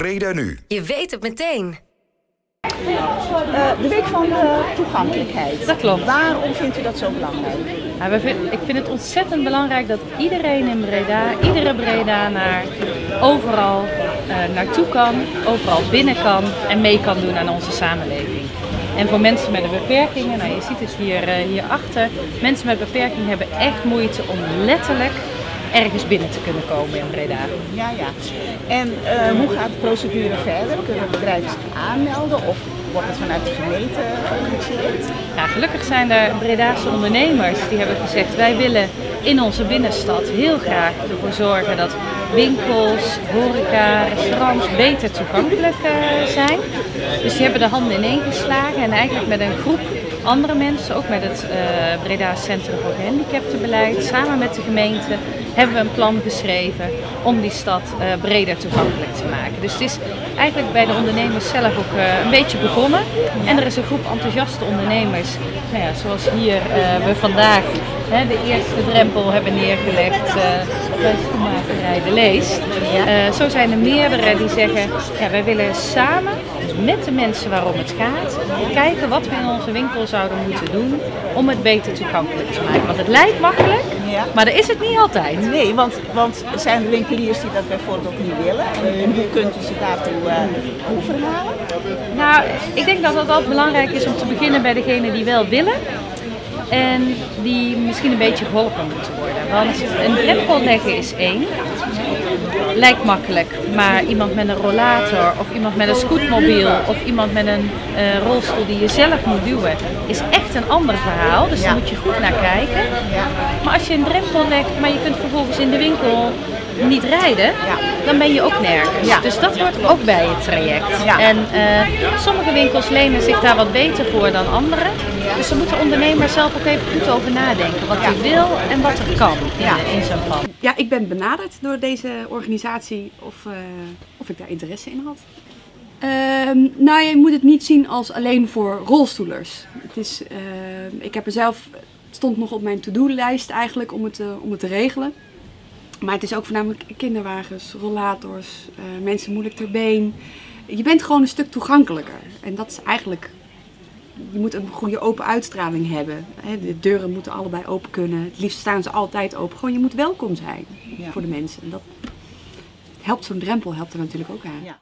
Breda nu. Je weet het meteen. Uh, de week van de toegankelijkheid. Dat klopt. Waarom vindt u dat zo belangrijk? Ja, we vind, ik vind het ontzettend belangrijk dat iedereen in Breda, iedere Breda naar overal uh, naartoe kan, overal binnen kan en mee kan doen aan onze samenleving. En voor mensen met een beperkingen, nou je ziet het hier, uh, hierachter, mensen met beperking hebben echt moeite om letterlijk ergens binnen te kunnen komen in Breda. Ja, ja. En uh, hoe gaat de procedure verder? Kunnen bedrijven zich aanmelden of wordt het vanuit de gemeente georganiseerd? Ja, gelukkig zijn er Bredaanse ondernemers die hebben gezegd wij willen in onze binnenstad heel graag ervoor zorgen dat winkels, horeca, restaurants beter toegankelijk uh, zijn. Dus die hebben de handen ineen geslagen en eigenlijk met een groep andere mensen, ook met het uh, Breda Centrum voor Gehandicaptenbeleid, samen met de gemeente, hebben we een plan geschreven om die stad uh, breder toegankelijk te maken. Dus het is eigenlijk bij de ondernemers zelf ook uh, een beetje begonnen. En er is een groep enthousiaste ondernemers, nou ja, zoals hier we vandaag hè, de eerste drempel hebben neergelegd bij Schoenmakerij De Leest. zo zijn er meerdere die zeggen, ja, wij willen samen met de mensen waarom het gaat, kijken wat we in onze winkel zouden moeten doen om het beter toegankelijk te maken. Want het lijkt makkelijk, Ja. maar dat is het niet altijd. Nee, want, want er zijn er winkeliers die dat bijvoorbeeld ook niet willen. En hoe kunt u ze daartoe uh, overhalen? Nou, ik denk dat het altijd belangrijk is om te beginnen bij degenen die wel willen. En die misschien een beetje geholpen moeten worden. Want een drempel leggen is één. Lijkt makkelijk, maar iemand met een rollator of iemand met een scootmobiel of iemand met een uh, rolstoel die je zelf moet duwen, is echt een ander verhaal. Dus daar moet je goed naar kijken. Maar als je een drempel legt, maar je kunt vervolgens in de winkel niet rijden, ja. dan ben je ook nergens. Ja. Dus dat hoort ook bij het traject. Ja. En uh, sommige winkels lenen zich daar wat beter voor dan andere. Dus daar moet de ondernemer zelf ook even goed over nadenken. Wat hij wil en wat er kan in, in zijn plan. Ja, ik ben benaderd door deze organisatie of, uh, of ik daar interesse in had. Uh, nou, je moet het niet zien als alleen voor rolstoelers. Het is, uh, ik heb er zelf, het stond nog op mijn to-do-lijst eigenlijk om het, om het te regelen. Maar het is ook voornamelijk kinderwagens, rollators, mensen moeilijk ter been. Je bent gewoon een stuk toegankelijker. En dat is eigenlijk je moet een goede open uitstraling hebben. De deuren moeten allebei open kunnen. Het liefst staan ze altijd open. Gewoon, je moet welkom zijn ja. voor de mensen. En dat helpt zo'n drempel helpt er natuurlijk ook aan. Ja.